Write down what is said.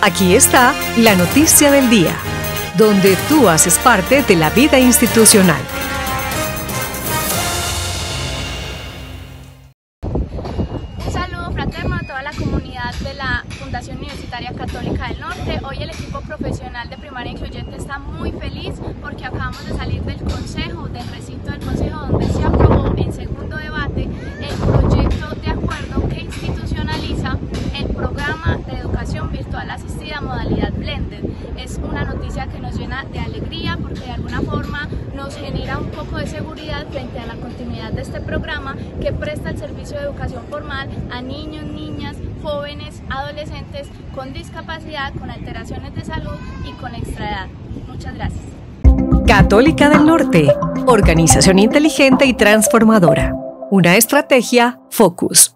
Aquí está la noticia del día, donde tú haces parte de la vida institucional. Un saludo fraterno a toda la comunidad de la Fundación Universitaria Católica del Norte. Hoy el equipo profesional de primaria incluyente está muy feliz porque acabamos de salir del consejo, del recinto del consejo donde se aprobó en segundo debate el proyecto de acuerdo que institucionaliza el de educación virtual asistida modalidad Blended. Es una noticia que nos llena de alegría porque de alguna forma nos genera un poco de seguridad frente a la continuidad de este programa que presta el servicio de educación formal a niños, niñas, jóvenes, adolescentes con discapacidad, con alteraciones de salud y con extraedad. Muchas gracias. Católica del Norte, organización inteligente y transformadora. Una estrategia Focus.